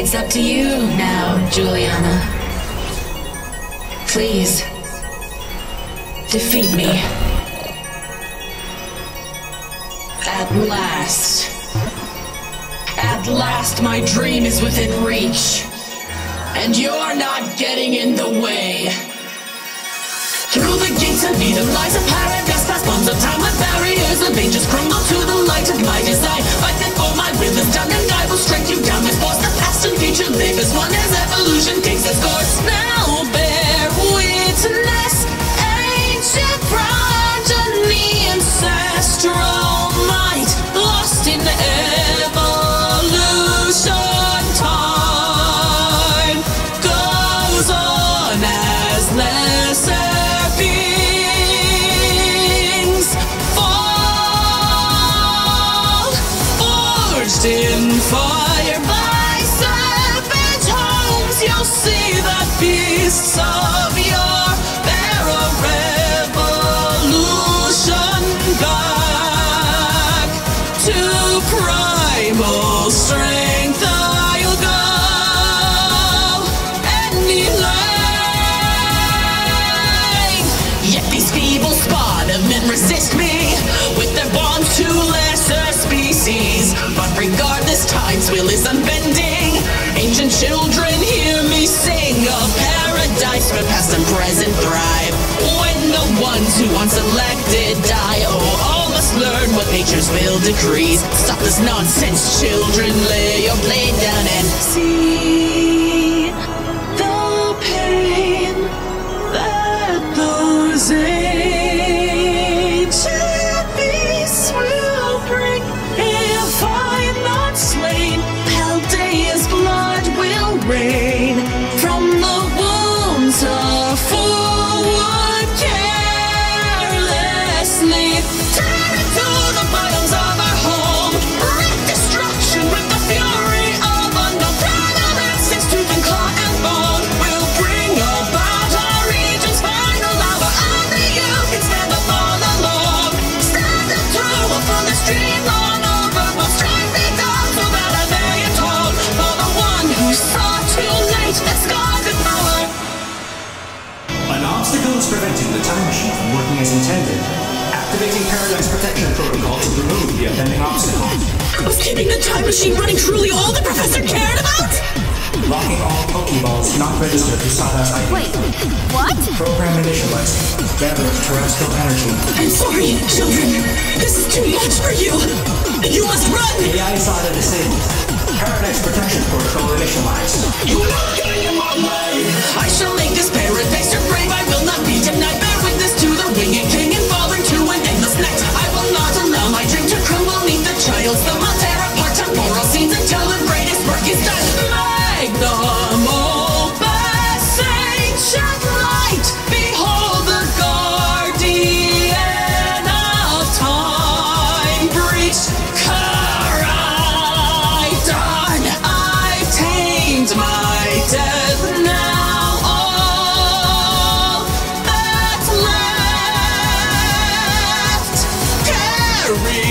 It's up to you now, Juliana. Please, defeat me. At last. At last, my dream is within reach. And you're not getting to primal strength. I'll go any length. Yet these feeble spawn of men resist me with their bonds to lesser species. But regardless, time's will is unbending. Ancient children hear me sing of paradise where past and present thrive. When the ones who once elected die, oh, learn what nature's will decrees. Stop this nonsense, children. Lay your blade down and see preventing the time machine from working as intended. Activating Paradise Protection Protocol to remove the offending obstacle. Was keeping the time machine running truly all the professor cared about? Locking all Pokeballs not registered to Sada's ID. Wait, what? Program initialized. Gather terrestrial energy. I'm sorry, children. This is too much for you. You must run. AI SADA disabled. Paradise Protection Protocol initialized. You are not getting in my way. I shall make this paradise grave. I. Bear witness to the winged king Carry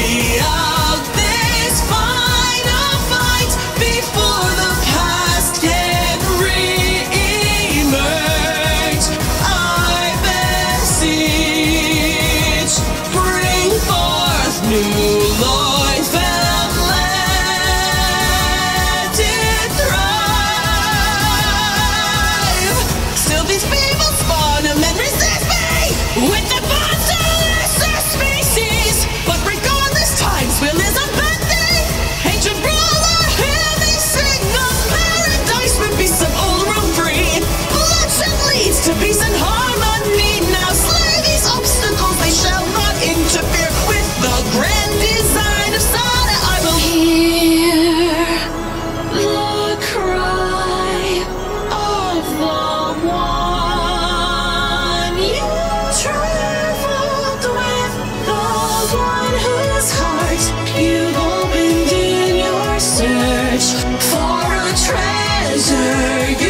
you've opened in your search for a treasure